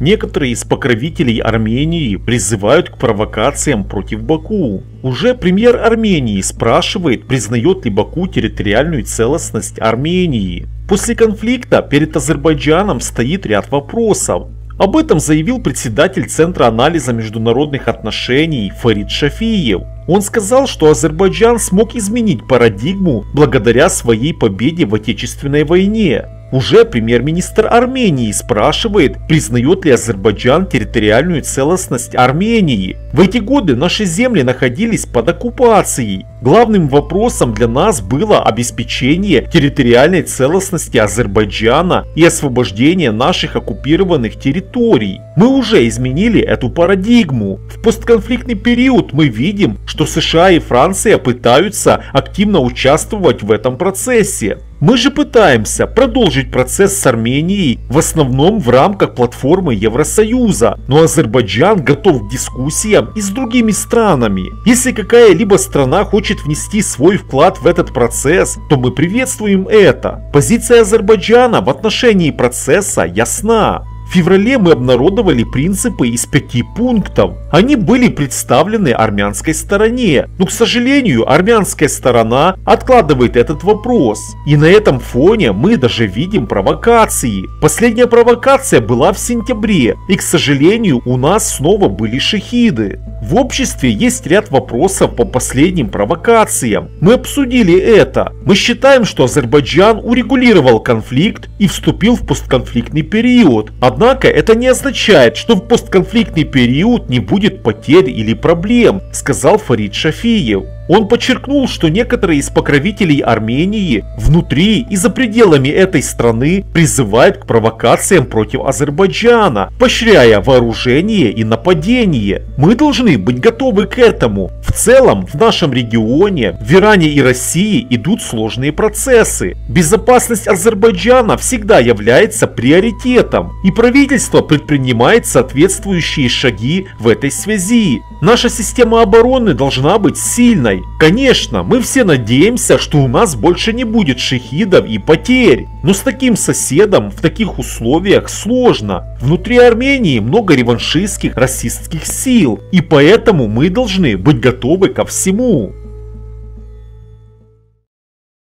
Некоторые из покровителей Армении призывают к провокациям против Баку. Уже премьер Армении спрашивает, признает ли Баку территориальную целостность Армении. После конфликта перед Азербайджаном стоит ряд вопросов. Об этом заявил председатель Центра анализа международных отношений Фарид Шафиев. Он сказал, что Азербайджан смог изменить парадигму благодаря своей победе в Отечественной войне. Уже премьер-министр Армении спрашивает, признает ли Азербайджан территориальную целостность Армении. В эти годы наши земли находились под оккупацией. Главным вопросом для нас было обеспечение территориальной целостности Азербайджана и освобождение наших оккупированных территорий. Мы уже изменили эту парадигму. В постконфликтный период мы видим, что США и Франция пытаются активно участвовать в этом процессе. Мы же пытаемся продолжить процесс с Арменией в основном в рамках платформы Евросоюза, но Азербайджан готов к дискуссиям и с другими странами. Если какая-либо страна хочет внести свой вклад в этот процесс, то мы приветствуем это. Позиция Азербайджана в отношении процесса ясна. В феврале мы обнародовали принципы из пяти пунктов. Они были представлены армянской стороне, но, к сожалению, армянская сторона откладывает этот вопрос. И на этом фоне мы даже видим провокации. Последняя провокация была в сентябре, и, к сожалению, у нас снова были шахиды. В обществе есть ряд вопросов по последним провокациям. Мы обсудили это. Мы считаем, что Азербайджан урегулировал конфликт и вступил в постконфликтный период. Однако это не означает, что в постконфликтный период не будет потерь или проблем, сказал Фарид Шафиев. Он подчеркнул, что некоторые из покровителей Армении внутри и за пределами этой страны призывают к провокациям против Азербайджана, поощряя вооружение и нападение. Мы должны быть готовы к этому. В целом, в нашем регионе, в Иране и России идут сложные процессы. Безопасность Азербайджана всегда является приоритетом, и правительство предпринимает соответствующие шаги в этой связи. Наша система обороны должна быть сильной, Конечно, мы все надеемся, что у нас больше не будет шахидов и потерь. Но с таким соседом в таких условиях сложно. Внутри Армении много реваншистских, расистских сил. И поэтому мы должны быть готовы ко всему.